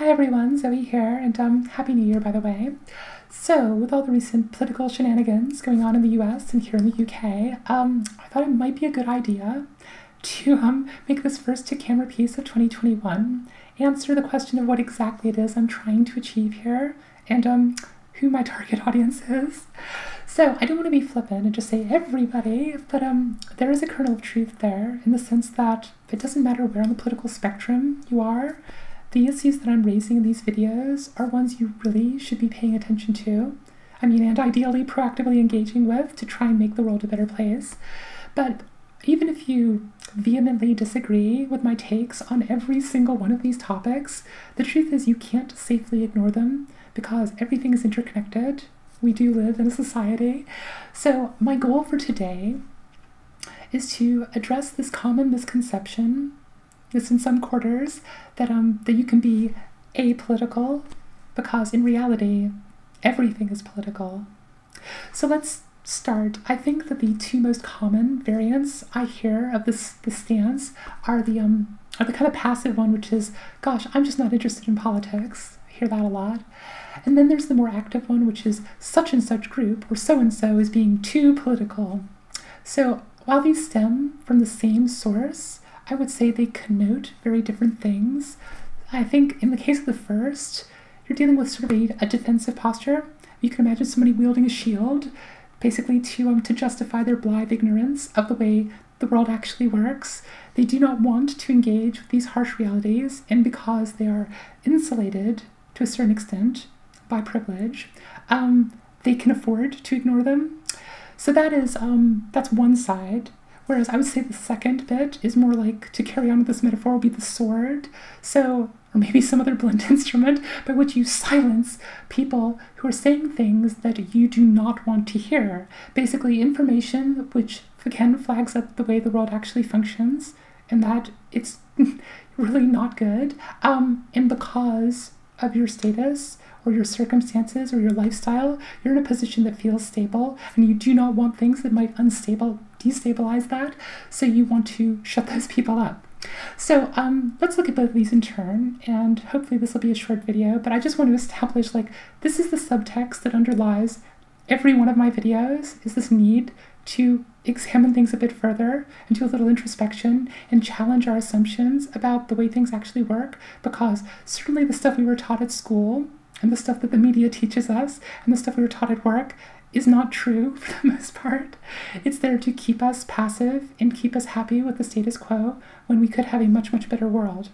Hi everyone, Zoe here, and um, Happy New Year by the way. So, with all the recent political shenanigans going on in the US and here in the UK, um, I thought it might be a good idea to um, make this first to camera piece of 2021 answer the question of what exactly it is I'm trying to achieve here and um, who my target audience is. So, I don't want to be flippant and just say everybody, but um, there is a kernel of truth there in the sense that it doesn't matter where on the political spectrum you are the issues that I'm raising in these videos are ones you really should be paying attention to. I mean, and ideally proactively engaging with to try and make the world a better place. But even if you vehemently disagree with my takes on every single one of these topics, the truth is you can't safely ignore them because everything is interconnected. We do live in a society. So, my goal for today is to address this common misconception it's in some quarters that um that you can be apolitical because in reality everything is political. So let's start. I think that the two most common variants I hear of this stance are the um are the kind of passive one, which is, gosh, I'm just not interested in politics. I hear that a lot. And then there's the more active one, which is such and such group or so and so is being too political. So while these stem from the same source, I would say they connote very different things. I think in the case of the first, you're dealing with sort of a, a defensive posture. You can imagine somebody wielding a shield, basically to um, to justify their blithe ignorance of the way the world actually works. They do not want to engage with these harsh realities, and because they are insulated to a certain extent by privilege, um, they can afford to ignore them. So that is um, that's one side. Whereas I would say the second bit is more like to carry on with this metaphor would be the sword. So, or maybe some other blunt instrument by which you silence people who are saying things that you do not want to hear. Basically, information which again flags up the way the world actually functions and that it's really not good. Um, and because of your status or your circumstances or your lifestyle, you're in a position that feels stable and you do not want things that might unstable destabilize that. So you want to shut those people up. So um, let's look at both of these in turn, and hopefully this will be a short video, but I just want to establish like this is the subtext that underlies every one of my videos is this need to examine things a bit further and do a little introspection and challenge our assumptions about the way things actually work because certainly the stuff we were taught at school and the stuff that the media teaches us and the stuff we were taught at work is not true for the most part. It's there to keep us passive and keep us happy with the status quo when we could have a much, much better world.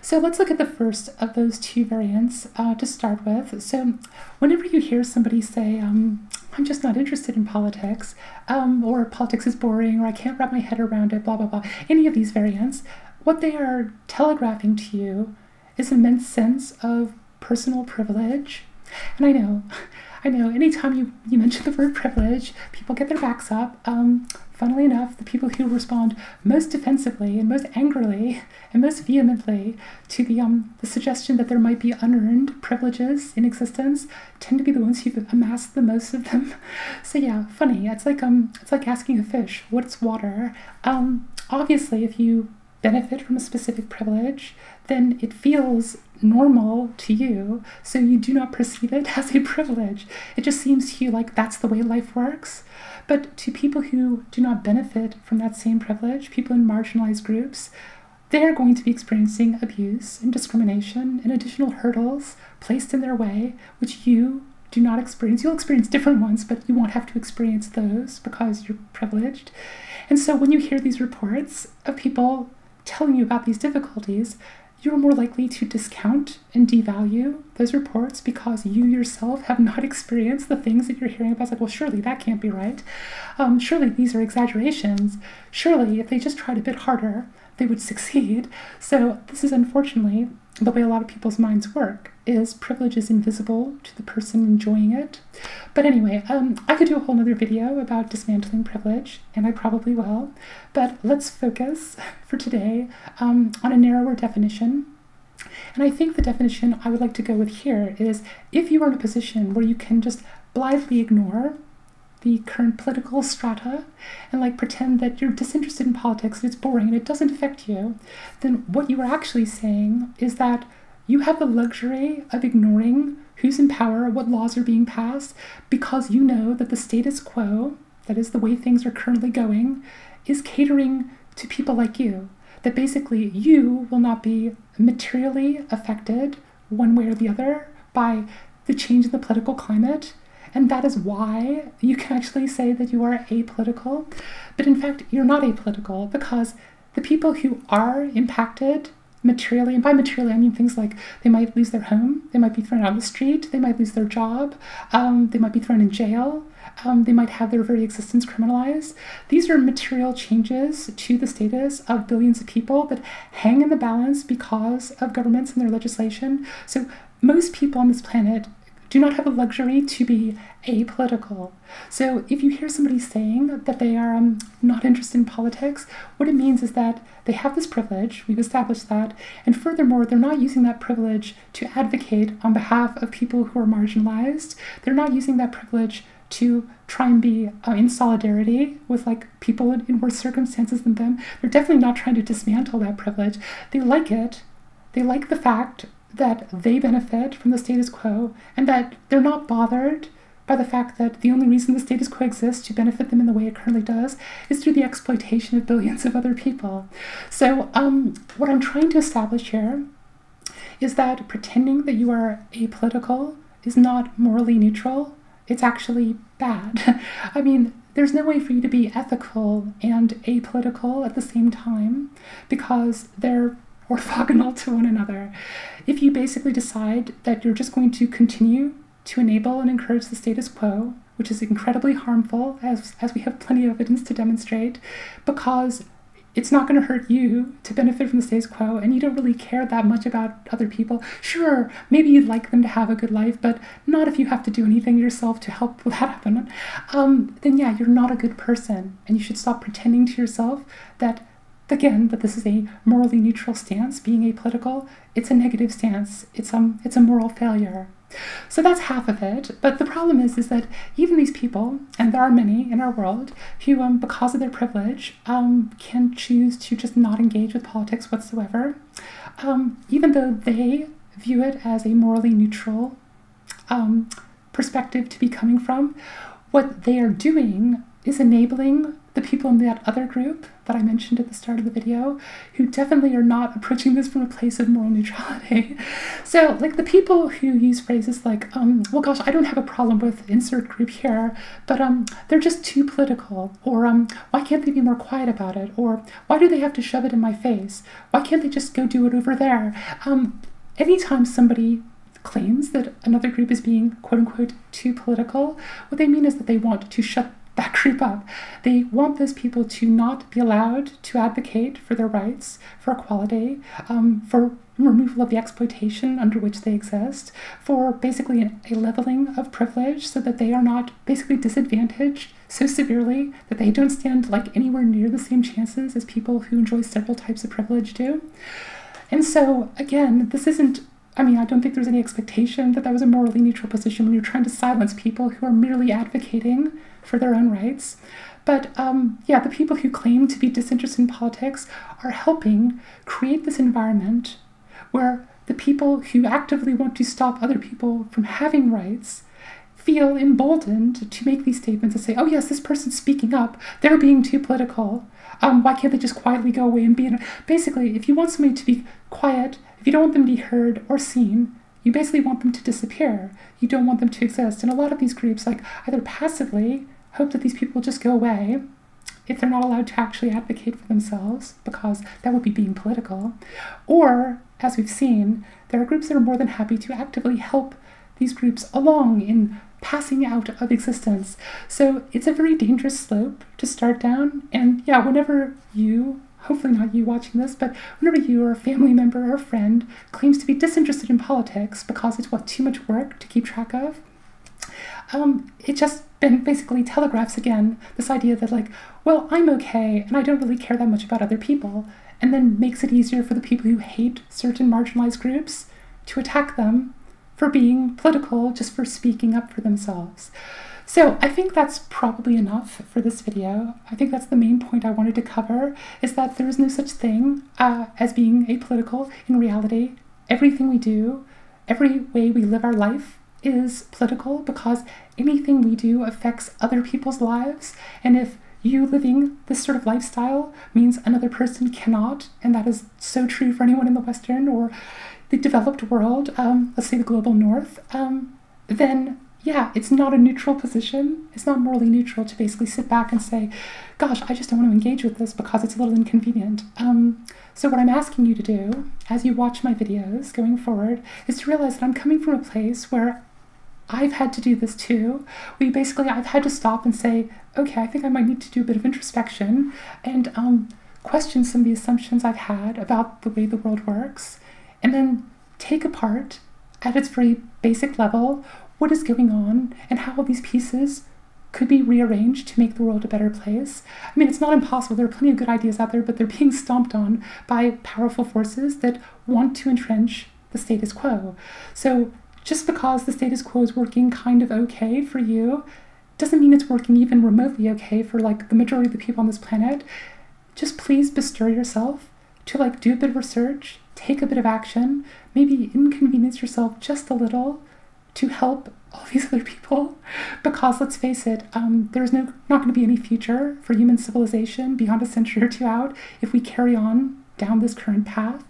So let's look at the first of those two variants uh, to start with. So, whenever you hear somebody say, um, I'm just not interested in politics, um, or politics is boring, or I can't wrap my head around it, blah, blah, blah, any of these variants, what they are telegraphing to you is immense sense of personal privilege. And I know, I know, anytime you, you mention the word privilege, people get their backs up. Um, funnily enough, the people who respond most defensively and most angrily and most vehemently to the, um, the suggestion that there might be unearned privileges in existence tend to be the ones who've amassed the most of them. So yeah, funny. It's like um, it's like asking a fish, what's water? Um, obviously, if you benefit from a specific privilege, then it feels normal to you, so you do not perceive it as a privilege. It just seems to you like that's the way life works. But to people who do not benefit from that same privilege, people in marginalized groups, they are going to be experiencing abuse and discrimination and additional hurdles placed in their way, which you do not experience. You'll experience different ones, but you won't have to experience those because you're privileged. And so when you hear these reports of people telling you about these difficulties, you're more likely to discount and devalue those reports because you yourself have not experienced the things that you're hearing about. It's like, well, surely that can't be right. Um, surely these are exaggerations. Surely, if they just tried a bit harder, they would succeed. So, this is unfortunately the way a lot of people's minds work is privilege is invisible to the person enjoying it. But anyway, um, I could do a whole other video about dismantling privilege, and I probably will. But let's focus for today um, on a narrower definition. And I think the definition I would like to go with here is if you are in a position where you can just blithely ignore the current political strata and like pretend that you're disinterested in politics and it's boring and it doesn't affect you, then what you are actually saying is that you have the luxury of ignoring who's in power, what laws are being passed, because you know that the status quo, that is the way things are currently going, is catering to people like you. That basically you will not be materially affected one way or the other by the change in the political climate. And that is why you can actually say that you are apolitical. But in fact, you're not apolitical because the people who are impacted materially, and by materially I mean things like they might lose their home, they might be thrown out on the street, they might lose their job, um, they might be thrown in jail, um, they might have their very existence criminalized. These are material changes to the status of billions of people that hang in the balance because of governments and their legislation. So most people on this planet do not have the luxury to be apolitical. So if you hear somebody saying that they are um, not interested in politics, what it means is that they have this privilege, we've established that, and furthermore, they're not using that privilege to advocate on behalf of people who are marginalized. They're not using that privilege to try and be uh, in solidarity with like people in worse circumstances than them. They're definitely not trying to dismantle that privilege. They like it. They like the fact that they benefit from the status quo and that they're not bothered by the fact that the only reason the status quo exists to benefit them in the way it currently does is through the exploitation of billions of other people. So, um, what I'm trying to establish here is that pretending that you are apolitical is not morally neutral. It's actually bad. I mean, there's no way for you to be ethical and apolitical at the same time because they're orthogonal to one another. If you basically decide that you're just going to continue to enable and encourage the status quo, which is incredibly harmful, as, as we have plenty of evidence to demonstrate, because it's not going to hurt you to benefit from the status quo and you don't really care that much about other people. Sure, maybe you'd like them to have a good life, but not if you have to do anything yourself to help that happen. Um, then, yeah, you're not a good person and you should stop pretending to yourself that again that this is a morally neutral stance being apolitical it's a negative stance it's um it's a moral failure. So that's half of it but the problem is is that even these people and there are many in our world who um because of their privilege um can choose to just not engage with politics whatsoever um even though they view it as a morally neutral um perspective to be coming from what they are doing is enabling the people in that other group that I mentioned at the start of the video who definitely are not approaching this from a place of moral neutrality. So, like the people who use phrases like, um, well, gosh, I don't have a problem with insert group here, but um, they're just too political, or um, why can't they be more quiet about it, or why do they have to shove it in my face? Why can't they just go do it over there? Um, anytime somebody claims that another group is being quote unquote too political, what they mean is that they want to shut group up. They want those people to not be allowed to advocate for their rights, for equality, um, for removal of the exploitation under which they exist, for basically a leveling of privilege so that they are not basically disadvantaged so severely that they don't stand like anywhere near the same chances as people who enjoy several types of privilege do. And so, again, this isn't I mean, I don't think there's any expectation that that was a morally neutral position when you're trying to silence people who are merely advocating for their own rights. But um, yeah, the people who claim to be disinterested in politics are helping create this environment where the people who actively want to stop other people from having rights feel emboldened to make these statements and say, oh, yes, this person's speaking up. They're being too political. Um, why can't they just quietly go away and be in. Basically, if you want somebody to be quiet, if you don't want them to be heard or seen, you basically want them to disappear. You don't want them to exist. And a lot of these groups, like either passively hope that these people just go away if they're not allowed to actually advocate for themselves, because that would be being political, or, as we've seen, there are groups that are more than happy to actively help these groups along in passing out of existence. So it's a very dangerous slope to start down. And yeah, whenever you, hopefully not you watching this, but whenever you or a family member or a friend claims to be disinterested in politics because it's what too much work to keep track of, um, it just basically telegraphs again this idea that like, well, I'm okay and I don't really care that much about other people, and then makes it easier for the people who hate certain marginalized groups to attack them for being political, just for speaking up for themselves. So I think that's probably enough for this video. I think that's the main point I wanted to cover, is that there is no such thing uh, as being apolitical in reality everything we do, every way we live our life is political because anything we do affects other people's lives. And if you living this sort of lifestyle means another person cannot, and that is so true for anyone in the Western or the developed world, um, let's say the global north, um, then yeah, it's not a neutral position. It's not morally neutral to basically sit back and say, gosh, I just don't want to engage with this because it's a little inconvenient. Um, so, what I'm asking you to do as you watch my videos going forward is to realize that I'm coming from a place where I've had to do this too. We basically, I've had to stop and say, okay, I think I might need to do a bit of introspection and um, question some of the assumptions I've had about the way the world works, and then take apart at its very basic level what is going on and how all these pieces could be rearranged to make the world a better place. I mean, it's not impossible. There are plenty of good ideas out there, but they're being stomped on by powerful forces that want to entrench the status quo. So just because the status quo is working kind of okay for you doesn't mean it's working even remotely okay for like the majority of the people on this planet. Just please bestir yourself to like do a bit of research, take a bit of action, maybe inconvenience yourself just a little to help all these other people. Because let's face it um, there's no not going to be any future for human civilization beyond a century or two out if we carry on down this current path.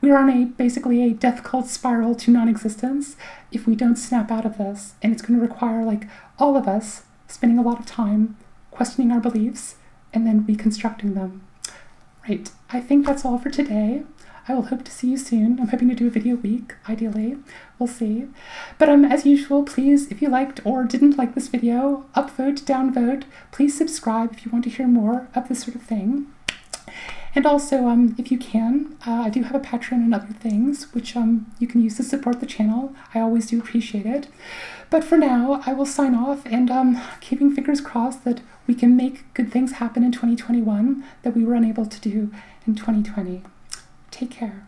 We are on a basically a death cult spiral to non-existence if we don't snap out of this. And it's going to require like all of us spending a lot of time questioning our beliefs and then reconstructing them. Right. I think that's all for today I will hope to see you soon. I'm hoping to do a video a week, ideally. We'll see. But um, as usual, please, if you liked or didn't like this video, upvote, downvote. Please subscribe if you want to hear more of this sort of thing. And also, um, if you can, uh, I do have a Patreon and other things, which um, you can use to support the channel. I always do appreciate it. But for now, I will sign off and um, keeping fingers crossed that we can make good things happen in 2021 that we were unable to do in 2020. Take care.